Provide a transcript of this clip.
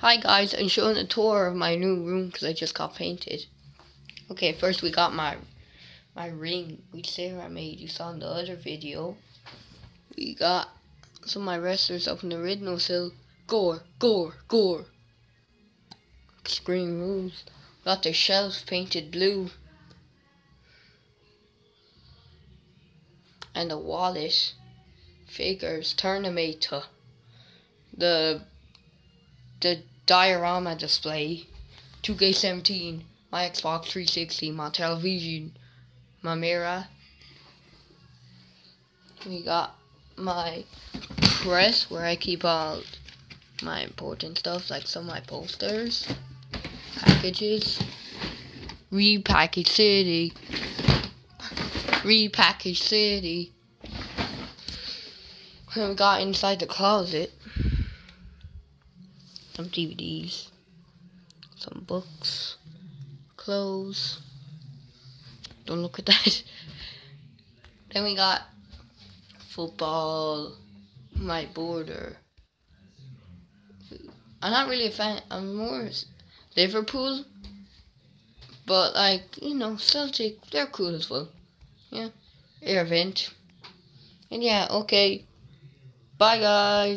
Hi guys, I'm showing a tour of my new room because I just got painted. Okay, first we got my my ring, which Sarah made. You saw in the other video. We got some of my wrestlers up in the original sill. Gore, gore, gore. Screen rules. Got the shelves painted blue. And the wallet figures Terminator. The the diorama display, 2K17, my Xbox 360, my television, my mirror. We got my press where I keep all my important stuff, like some of my posters, packages, repackage city, repackage city. We got inside the closet some DVDs, some books, clothes. Don't look at that. then we got football, my border. I'm not really a fan. I'm more Liverpool, but like you know, Celtic, they're cool as well. Yeah, air vent. And yeah, okay. Bye guys.